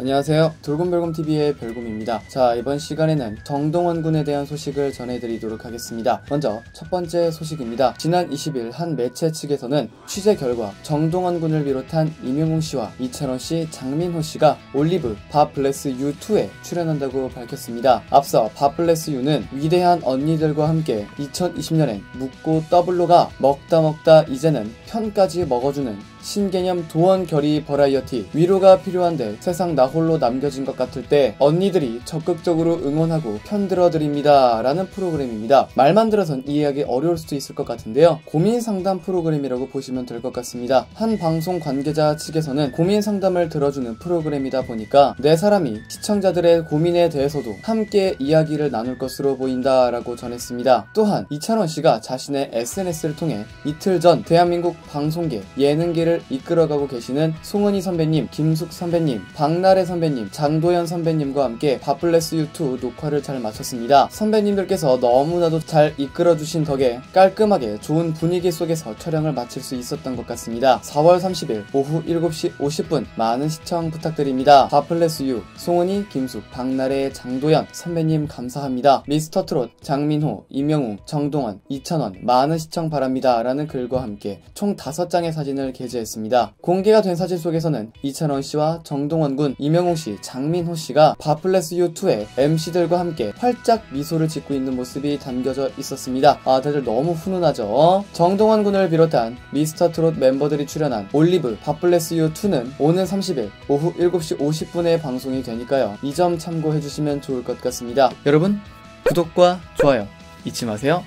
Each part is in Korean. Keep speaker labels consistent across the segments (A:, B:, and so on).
A: 안녕하세요. 돌곰별곰TV의 별곰입니다. 자, 이번 시간에는 정동원 군에 대한 소식을 전해드리도록 하겠습니다. 먼저 첫 번째 소식입니다. 지난 20일 한 매체 측에서는 취재 결과 정동원 군을 비롯한 임영웅 씨와 이찬원 씨, 장민호 씨가 올리브 밥 블레스 U2에 출연한다고 밝혔습니다. 앞서 밥 블레스 U는 위대한 언니들과 함께 2020년엔 묵고 더블로가 먹다 먹다 이제는 편까지 먹어주는 신개념 도원 결의 버라이어티 위로가 필요한데 세상 나 홀로 남겨진 것 같을 때 언니들이 적극적으로 응원하고 편들어 드립니다. 라는 프로그램입니다. 말만 들어선 이해하기 어려울 수도 있을 것 같은데요. 고민 상담 프로그램이라고 보시면 될 것 같습니다. 한 방송 관계자 측에서는 고민 상담을 들어주는 프로그램이다 보니까 네 사람이 시청자들의 고민에 대해서도 함께 이야기를 나눌 것으로 보인다 라고 전했습니다. 또한 이찬원 씨가 자신의 SNS를 통해 이틀 전 대한민국 방송계 예능계를 이끌어가고 계시는 송은이 선배님, 김숙 선배님, 박나래 선배님, 장도연 선배님과 함께 밥블레스유2 녹화를 잘 마쳤습니다. 선배님들께서 너무나도 잘 이끌어주신 덕에 깔끔하게 좋은 분위기 속에서 촬영을 마칠 수 있었던 것 같습니다. 4월 30일 오후 7시 50분 많은 시청 부탁드립니다. 밥블레스유, 송은이, 김숙, 박나래, 장도연 선배님 감사합니다. 미스터 트롯, 장민호, 임영웅, 정동원, 이찬원 많은 시청 바랍니다. 라는 글과 함께 총 5장의 사진을 게재했습니다. 공개가 된 사진 속에서는 이찬원 씨와 정동원 군, 임영웅 씨, 장민호 씨가 밥블레스유2의 MC들과 함께 활짝 미소를 짓고 있는 모습이 담겨져 있었습니다. 아, 다들 너무 훈훈하죠? 정동원 군을 비롯한 미스터 트롯 멤버들이 출연한 올리브 밥블레스유2는 오는 30일 오후 7시 50분에 방송이 되니까요. 이 점 참고해주시면 좋을 것 같습니다. 여러분, 구독과 좋아요 잊지 마세요.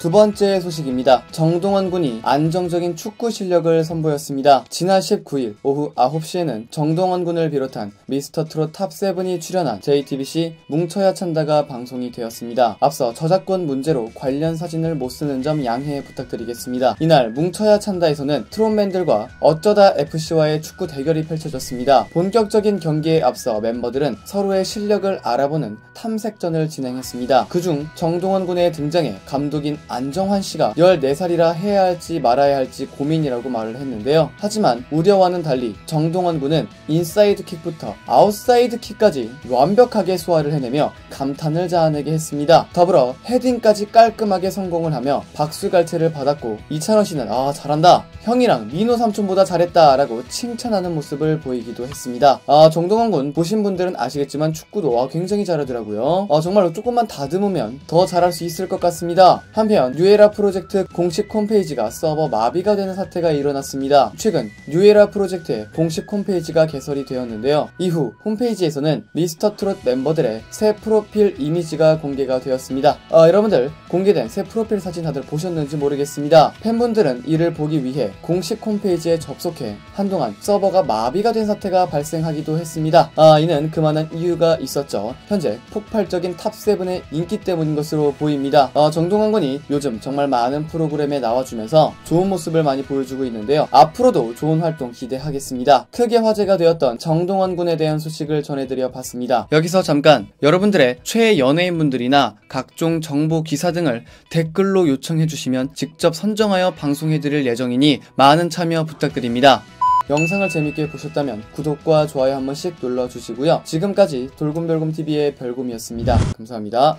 A: 두 번째 소식입니다. 정동원 군이 안정적인 축구 실력을 선보였습니다. 지난 19일 오후 9시에는 정동원 군을 비롯한 미스터 트롯 탑7이 출연한 JTBC 뭉쳐야 찬다가 방송이 되었습니다. 앞서 저작권 문제로 관련 사진을 못 쓰는 점 양해 부탁드리겠습니다. 이날 뭉쳐야 찬다에서는 트롯맨들과 어쩌다 FC와의 축구 대결이 펼쳐졌습니다. 본격적인 경기에 앞서 멤버들은 서로의 실력을 알아보는 탐색전을 진행했습니다. 그중 정동원 군의 등장에 감독인 안정환 씨가 14살이라 해야 할지 말아야 할지 고민이라고 말을 했는데요. 하지만 우려와는 달리 정동원 군은 인사이드 킥부터 아웃사이드 킥까지 완벽하게 소화를 해내며 감탄을 자아내게 했습니다. 더불어 헤딩까지 깔끔하게 성공을 하며 박수갈채를 받았고 이찬원 씨는 아 잘한다 형이랑 민호 삼촌보다 잘했다 라고 칭찬하는 모습을 보이기도 했습니다. 아 정동원 군 보신 분들은 아시겠지만 축구도 아, 굉장히 잘하더라고요. 아 정말로 조금만 다듬으면 더 잘할 수 있을 것 같습니다. 한편 뉴에라 프로젝트 공식 홈페이지가 서버 마비가 되는 사태가 일어났습니다. 최근 뉴에라 프로젝트의 공식 홈페이지가 개설이 되었는데요. 이후 홈페이지에서는 미스터 트롯 멤버들의 새 프로필 이미지가 공개가 되었습니다. 아, 여러분들 공개된 새 프로필 사진 다들 보셨는지 모르겠습니다. 팬분들은 이를 보기 위해 공식 홈페이지에 접속해 한동안 서버가 마비가 된 사태가 발생하기도 했습니다. 아, 이는 그만한 이유가 있었죠. 현재 폭발적인 탑7의 인기 때문인 것으로 보입니다. 아, 정동환 군이 요즘 정말 많은 프로그램에 나와주면서 좋은 모습을 많이 보여주고 있는데요. 앞으로도 좋은 활동 기대하겠습니다. 크게 화제가 되었던 정동원 군에 대한 소식을 전해드려 봤습니다. 여기서 잠깐 여러분들의 최애 연예인분들이나 각종 정보 기사 등을 댓글로 요청해 주시면 직접 선정하여 방송해 드릴 예정이니 많은 참여 부탁드립니다. 영상을 재밌게 보셨다면 구독과 좋아요 한 번씩 눌러주시고요. 지금까지 돌곰별곰TV의 별곰이었습니다. 감사합니다.